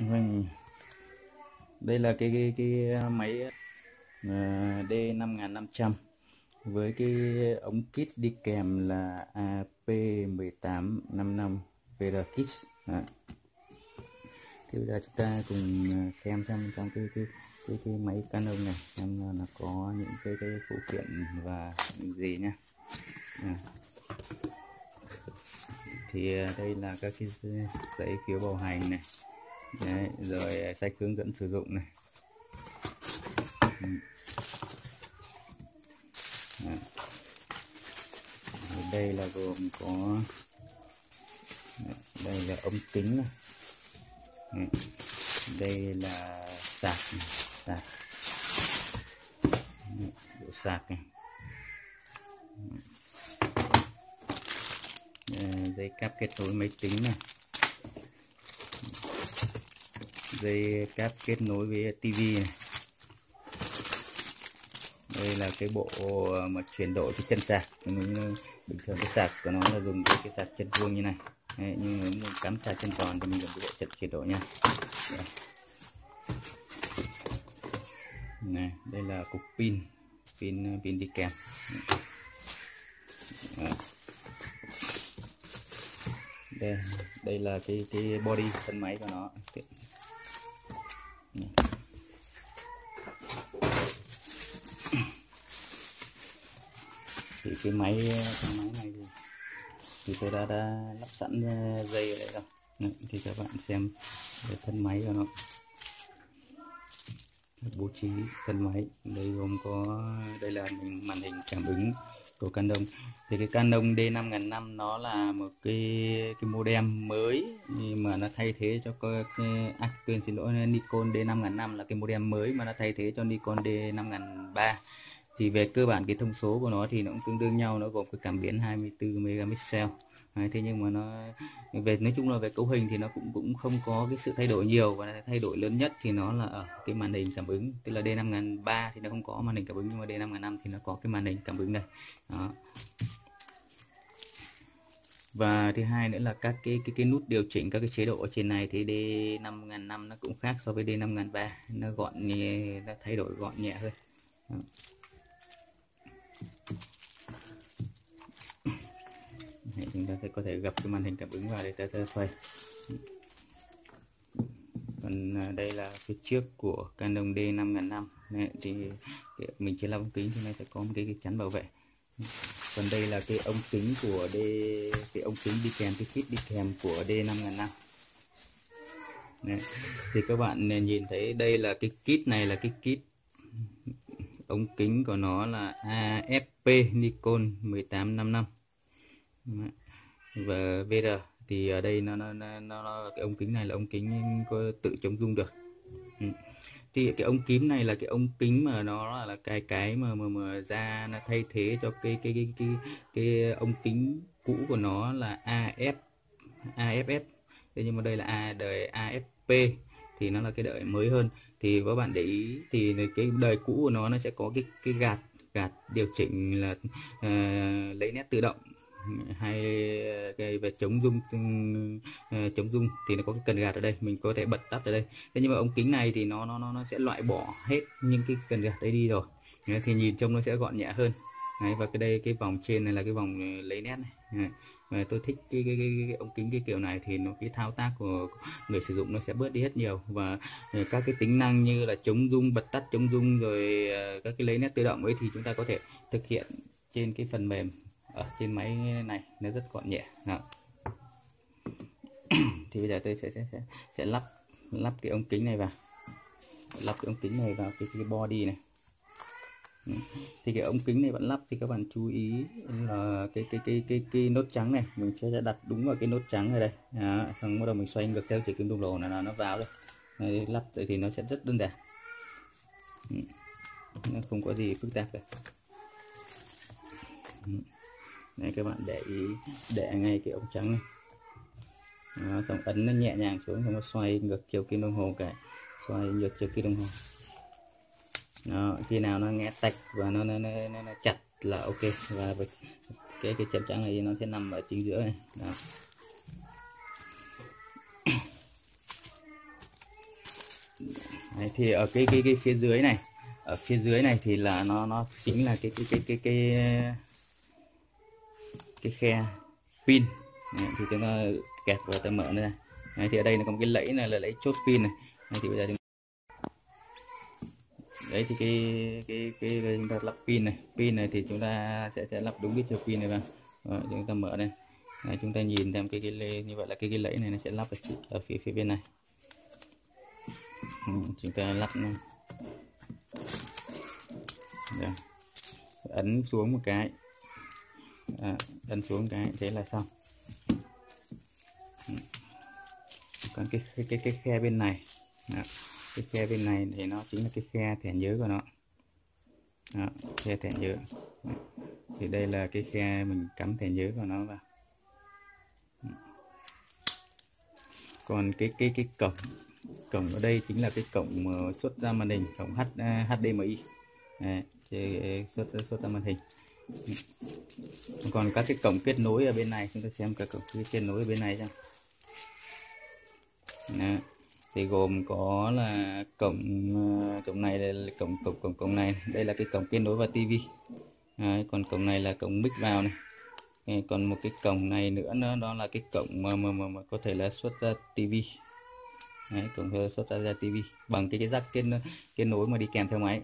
Vâng. Đây là cái cái, cái à, máy à, D5500 với cái ống kit đi kèm là AP1855 VR kit. Đó. Thì bây giờ chúng ta cùng à, xem xem trong cái cái cái, cái máy Canon này xem là nó có những cái cái phụ kiện và những gì nha. À. Thì đây là các cái giấy phiếu bảo hành này Đấy, rồi à, sách hướng dẫn sử dụng này ừ. Đấy. đây là gồm có đây là ống kính này. đây là sạc này. sạc bộ sạc này dây cáp kết nối máy tính này dây cáp kết nối với tivi này. Đây là cái bộ mà chuyển đổi cái chân sạc. Bình thường cái sạc của nó là dùng cái, cái sạc chân vuông như này. Đấy, nhưng nếu mình cắm sạc chân tròn thì mình dùng cái bộ chân chuyển đổi nha. Đây. này đây là cục pin. Pin pin đi kèm. Đấy. đây đây là cái cái body thân máy của nó. Thì cái máy cái máy này thì, thì tôi đã, đã lắp sẵn ờ, dây ở đây rồi. Đấy, thì các bạn xem cái thân máy của nó. Bố trí thân máy. Đây gồm có đây là màn hình cảm ứng của Canon thì cái Canon D5005 nó là một cái cái modem mới mà nó thay thế cho cái, cái à, quên xin lỗi Nikon D5005 là cái modem mới mà nó thay thế cho Nikon D5003 thì về cơ bản cái thông số của nó thì nó cũng tương đương nhau nó gồm cái cảm biến 24 megapixel. Đấy, thế nhưng mà nó về nói chung là về cấu hình thì nó cũng cũng không có cái sự thay đổi nhiều và thay đổi lớn nhất thì nó là ở cái màn hình cảm ứng. Tức là D5003 thì nó không có màn hình cảm ứng nhưng mà D5005 thì nó có cái màn hình cảm ứng này đó. Và thứ hai nữa là các cái cái cái nút điều chỉnh các cái chế độ ở trên này thì D5005 nó cũng khác so với D5003 nó gọn nhẹ nó thay đổi gọn nhẹ hơn. Đó. Đấy, chúng ta sẽ có thể gặp cái màn hình cảm ứng vào để ta, sẽ xoay. Còn à, đây là phía trước của Canon D5005 này, thì mình chỉ làm ống kính thì nó sẽ có một cái, cái chắn bảo vệ. Còn đây là cái ống kính của D cái ống kính đi kèm cái kit đi kèm của D5005 này. thì các bạn nhìn thấy đây là cái kit này là cái kit ống kính của nó là AFP Nikon 1855 và VR thì ở đây nó nó, nó, nó cái ống kính này là ống kính có tự chống rung được. Ừ. thì cái ống kính này là cái ống kính mà nó là cái cái mà mà, mà ra nó thay thế cho cái cái cái cái cái ống kính cũ của nó là AF AFF thế nhưng mà đây là A đời AFP thì nó là cái đời mới hơn. Thì các bạn để ý thì cái đời cũ của nó nó sẽ có cái cái gạt gạt điều chỉnh là uh, lấy nét tự động hay cái về chống rung ừ, ờ, chống rung thì nó có cái cần gạt ở đây mình có thể bật tắt ở đây. Thế nhưng mà ống kính này thì nó nó nó sẽ loại bỏ hết những cái cần gạt đấy đi rồi. Thì nhìn trông nó sẽ gọn nhẹ hơn. Đấy, và cái đây cái vòng trên này là cái vòng ừ, lấy nét này. Và tôi thích cái, cái, cái, cái ống kính cái kiểu này thì nó cái thao tác của người sử dụng nó sẽ bớt đi rất nhiều. Và ừ, các cái tính năng như là chống rung bật tắt chống rung rồi ờ, các cái lấy nét tự động ấy thì chúng ta có thể thực hiện trên cái phần mềm ở trên máy này nó rất gọn nhẹ. Đó. thì bây giờ tôi sẽ sẽ sẽ, sẽ lắp lắp cái ống kính này vào. Lắp cái ống kính này vào cái, cái body này. Thì cái ống kính này bạn lắp thì các bạn chú ý là cái cái cái cái cái nốt trắng này mình sẽ đặt đúng vào cái nốt trắng ở đây. Đó. xong bắt đầu mình xoay ngược theo chỉ kim đồng hồ là nó vào đây. Đấy, lắp thì nó sẽ rất đơn giản. Nó không có gì phức tạp cả này các bạn để ý để ngay cái ống trắng này. Đó, xong ấn nó nhẹ nhàng xuống xong nó xoay ngược chiều kim đồng hồ cả. Xoay ngược chiều kim đồng hồ. Đó, khi nào nó nghe tạch và nó, nó, nó, nó, nó chặt là ok. Và cái cái chấm trắng này nó sẽ nằm ở chính giữa này. Đó. Đấy, thì ở cái cái cái phía dưới này ở phía dưới này thì là nó nó chính là cái cái cái cái cái cái cái khe pin. Đấy, thì chúng ta kẹp vào ta mở ra. Đấy, thì ở đây là có một cái lẫy này là lẫy chốt pin này. Đấy, thì bây giờ chúng đấy thì cái cái cái, cái chúng ta lắp pin này. Pin này thì chúng ta sẽ sẽ lắp đúng cái chiều pin này vào. Rồi, chúng ta mở đây. Đấy, chúng ta nhìn xem cái cái lê như vậy là cái cái lẫy này nó sẽ lắp ở, ở phía phía bên này. Ừ, chúng ta lắp này. Ấn xuống một cái à, đánh xuống cái thế là xong. Còn cái cái cái, cái khe bên này. Đó cái khe bên này thì nó chính là cái khe thẻ nhớ của nó. Đó, khe thẻ nhớ. Thì đây là cái khe mình cắm thẻ nhớ của nó vào. Còn cái cái cái cổng cổng ở đây chính là cái cổng xuất ra màn hình cổng H, HDMI Đấy, xuất xuất ra màn hình còn các cái cổng kết nối ở bên này chúng ta xem các cổng kết nối ở bên này xem. Đó. thì gồm có là cổng ờ, cổng này là cổng cổng cổng cổng này đây là cái cổng kết nối vào tivi còn cổng này là cổng mic vào này. Còn một cái cổng này nữa đó, đó là cái cổng mà, mà, mà, mà có thể là xuất ra tivi Đấy, cổng xuất ra, ra tivi bằng cái cái rắc kết kết nối mà đi kèm theo máy.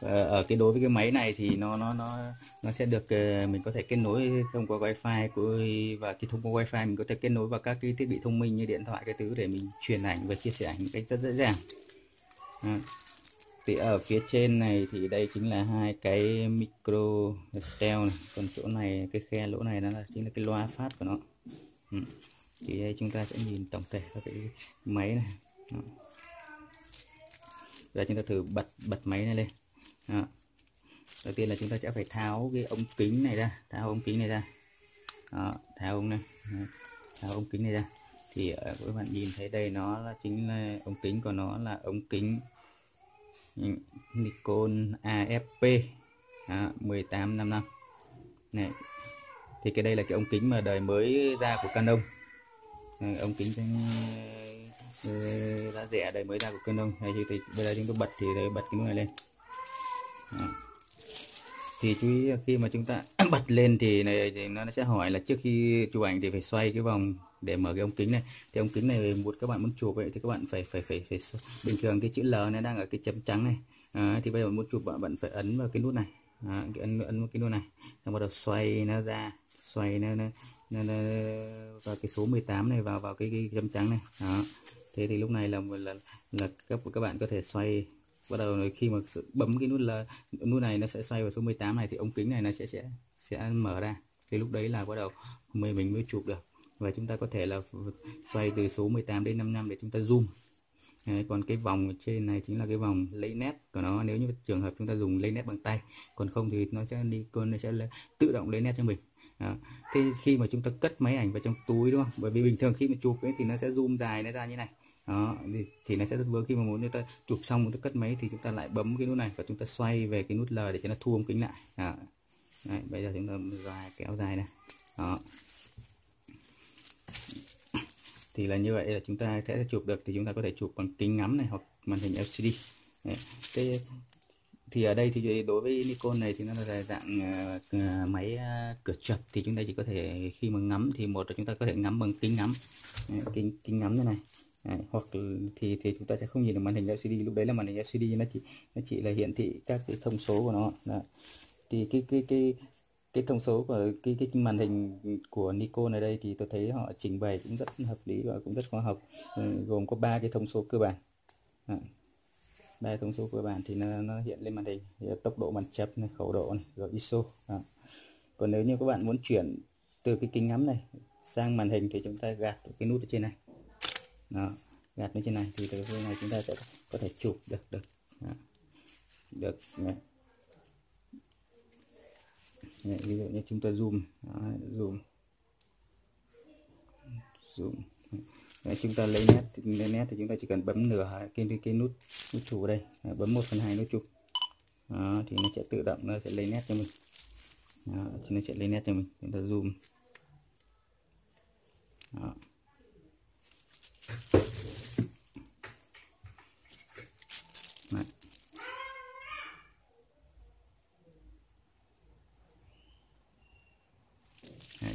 Ờ, ở cái đối với cái máy này thì nó nó nó nó sẽ được ờ, mình có thể kết nối thông qua wifi của, và cái thông qua wifi mình có thể kết nối vào các cái thiết bị thông minh như điện thoại cái thứ để mình truyền ảnh và chia sẻ ảnh một cách rất dễ dàng à. thì ở phía trên này thì đây chính là hai cái micro stel này còn chỗ này, cái khe lỗ này nó là chính là cái loa phát của nó ừ. thì đây chúng ta sẽ nhìn tổng thể các cái máy này Đó. Giờ chúng ta thử bật bật máy này lên đó. đầu tiên là chúng ta sẽ phải tháo cái ống kính này ra tháo ống kính này ra. Đó, tháo ống này. Tháo ống kính này ra. Thì uh, các bạn nhìn thấy đây nó là chính là ống kính của nó là ống kính Nikon AFP đó, 1855 này thì cái đây là cái ống kính mà đời mới ra của Canon. Này, ống kính giá ờ, rẻ đời mới ra của Canon. Này thì bây giờ chúng tôi bật thì bật cái này lên thì chú ý khi mà chúng ta bật lên thì này thì nó sẽ hỏi là trước khi chụp ảnh thì phải xoay cái vòng để mở cái ống kính này. Thì ống kính này một các bạn muốn chụp vậy thì các bạn phải phải phải phải, phải bình thường cái chữ L này đang ở cái chấm trắng này. À, thì bây giờ muốn chụp bạn bạn phải ấn vào cái nút này. À, cái ấn ấn vào cái nút này. Xong bắt đầu xoay nó ra xoay nó, nó, nó, nó vào cái số 18 này vào vào cái, cái chấm trắng này. Đó. Thế thì lúc này là là là các các bạn có thể xoay bắt đầu khi mà bấm cái nút là nút này nó sẽ xoay vào số 18 này thì ống kính này nó sẽ sẽ sẽ mở ra. Thì lúc đấy là bắt đầu mình mình mới chụp được. Và chúng ta có thể là xoay từ số 18 đến 55 để chúng ta zoom. Đấy, còn cái vòng trên này chính là cái vòng lấy nét của nó. Nếu như trường hợp chúng ta dùng lấy nét bằng tay còn không thì nó sẽ đi con nó sẽ tự động lấy nét cho mình. Đó. thế khi mà chúng ta cất máy ảnh vào trong túi đúng không? Bởi vì bình thường khi mà chụp ấy thì nó sẽ zoom dài nó ra như này đó thì, thì nó sẽ rất vướng khi mà muốn chúng ta chụp xong chúng ta cất máy thì chúng ta lại bấm cái nút này và chúng ta xoay về cái nút L để cho nó thu ống kính lại. Đó. Đấy, bây giờ chúng ta dài kéo dài này đó. Thì là như vậy là chúng ta sẽ chụp được thì chúng ta có thể chụp bằng kính ngắm này hoặc màn hình LCD Đấy. Cái, thì ở đây thì đối với Nikon này thì nó là dạng uh, máy uh, cửa chập thì chúng ta chỉ có thể khi mà ngắm thì một là chúng ta có thể ngắm bằng kính ngắm. Đấy, kính kính ngắm như này. Đấy, hoặc thì thì chúng ta sẽ không nhìn được màn hình LCD lúc đấy là màn hình LCD nó chỉ nó chỉ là hiển thị các cái thông số của nó. Đấy. thì cái cái cái cái thông số của cái cái màn hình của Nikon ở đây thì tôi thấy họ trình bày cũng rất hợp lý và cũng rất khoa học. Ừ, gồm có ba cái thông số cơ bản. Ba thông số cơ bản thì nó, nó hiện lên màn hình. Tốc độ màn chập này khẩu độ này rồi ISO. Đó. còn nếu như các bạn muốn chuyển từ cái kính ngắm này sang màn hình thì chúng ta gạt cái nút ở trên này đó gạt lên trên này thì từ bên này chúng ta sẽ có thể chụp được được. Đó. được này. Ví dụ như chúng ta zoom. Đó, zoom. Zoom. Đấy, chúng ta lấy nét lấy nét thì chúng ta chỉ cần bấm nửa cái cái nút nút chủ đây. Đấy, bấm 1 phần hai nút chủ đó, thì nó sẽ tự động nó sẽ lấy nét cho mình. Đó, thì nó sẽ lấy nét cho mình. Chúng ta zoom. Đó.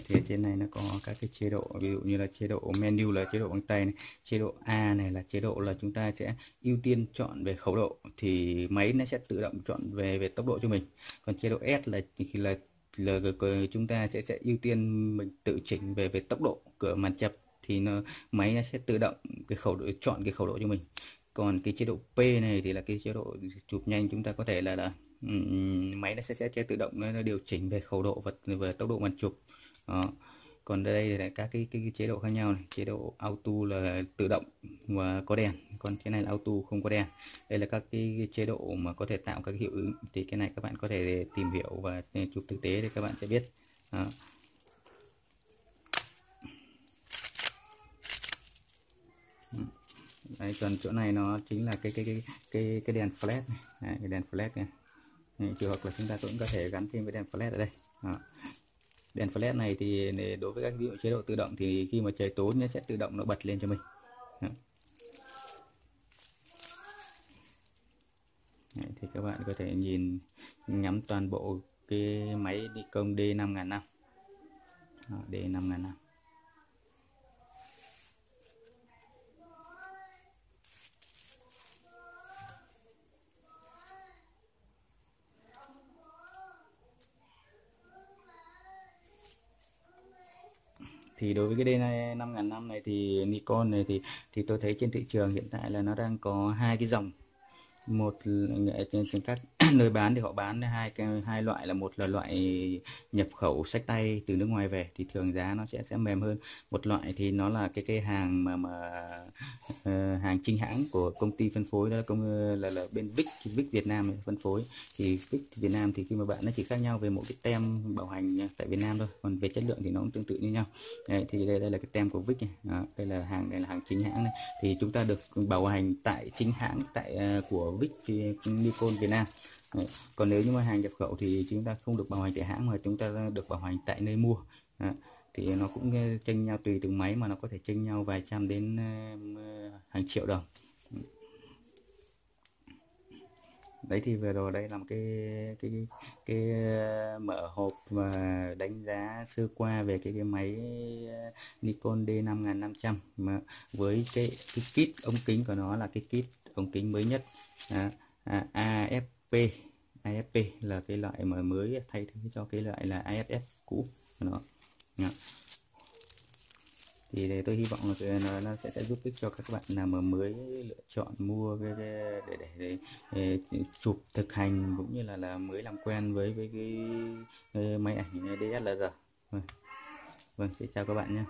thì ở trên này nó có các cái chế độ ví dụ như là chế độ menu là chế độ bằng tay này chế độ A này là chế độ là chúng ta sẽ ưu tiên chọn về khẩu độ thì máy nó sẽ tự động chọn về về tốc độ cho mình. Còn chế độ S là là là, là chúng ta sẽ sẽ ưu tiên mình tự chỉnh về về tốc độ cửa màn chập thì nó máy nó sẽ tự động cái khẩu độ chọn cái khẩu độ cho mình. Còn cái chế độ P này thì là cái chế độ chụp nhanh chúng ta có thể là là máy nó sẽ sẽ tự động nó điều chỉnh về khẩu độ và về tốc độ màn chụp đó. còn đây là các cái, cái, cái chế độ khác nhau này. Chế độ auto là tự động và có đèn. Còn cái này là auto không có đèn. Đây là các cái, cái chế độ mà có thể tạo các hiệu ứng. Thì cái này các bạn có thể tìm hiểu và chụp thực tế thì các bạn sẽ biết. Đó. Đấy, còn chỗ này nó chính là cái cái cái cái cái đèn flash này, Đấy, cái đèn flash này. Trường hợp là chúng ta cũng có thể gắn thêm cái đèn flash ở đây. Đó đèn flash này thì đối với các ví dụ chế độ tự động thì khi mà trời tối nó sẽ tự động nó bật lên cho mình. Đấy, thì các bạn có thể nhìn ngắm toàn bộ cái máy Nikon D5005 D5005 thì đối với cái D năm ngàn năm này thì Nikon này thì thì tôi thấy trên thị trường hiện tại là nó đang có hai cái dòng một trên các nơi bán thì họ bán hai cái hai loại là một là loại nhập khẩu sách tay từ nước ngoài về thì thường giá nó sẽ sẽ mềm hơn. Một loại thì nó là cái cái hàng mà mà uh, hàng chính hãng của công ty phân phối đó là công là là bên Vic Vic Việt Nam phân phối. Thì Vic Việt Nam thì khi mà bạn nó chỉ khác nhau về một cái tem bảo hành tại Việt Nam thôi còn về chất lượng thì nó cũng tương tự như nhau. Đây, thì đây đây là cái tem của Vic này đó, đây là hàng đây là hàng chính hãng này. Thì chúng ta được bảo hành tại chính hãng tại uh, của Vic Nikon Việt Nam Đấy. còn nếu như mà hàng nhập khẩu thì chúng ta không được bảo hành tại hãng mà chúng ta được bảo hành tại nơi mua Đấy. thì nó cũng ờ, chênh nhau tùy từng máy mà nó có thể chênh nhau vài trăm đến ờ, hàng triệu đồng đấy thì vừa rồi đây là một cái cái cái, cái mở hộp và đánh giá sơ qua về cái cái máy Nikon D5500 mà với cái cái kit ống kính của nó là cái kit ống kính mới nhất. À, à, AFP AFP là cái loại mà mới thay thế cho cái loại là AFF cũ. Nó Đó. thì để tôi hy vọng là nó, nó sẽ, sẽ giúp ích cho các bạn nào mà mới lựa chọn mua cái, cái để, để, để, để chụp thực hành cũng như là là mới làm quen với với cái, cái máy ảnh DSLR vâng. vâng xin chào các bạn nhé.